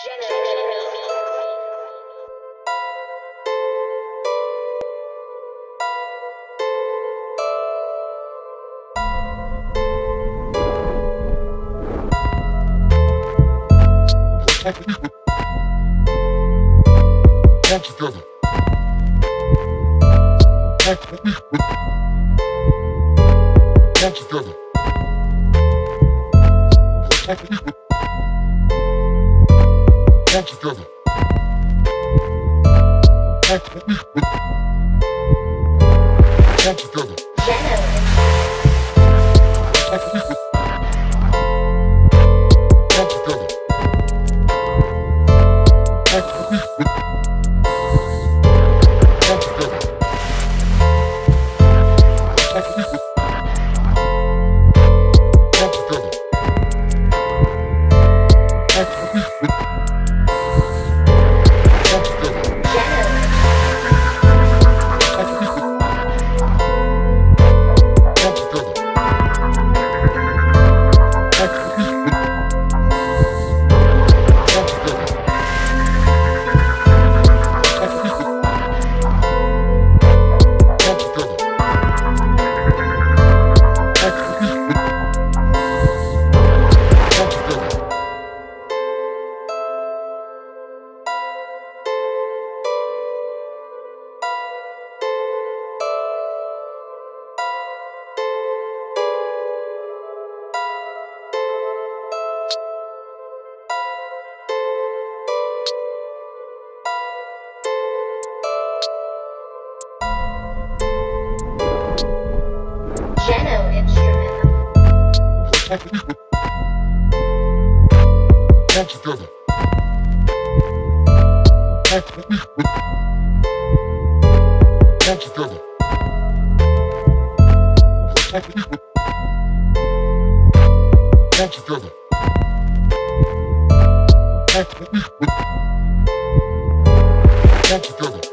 Come together. Come together all together. All together. All together. Together.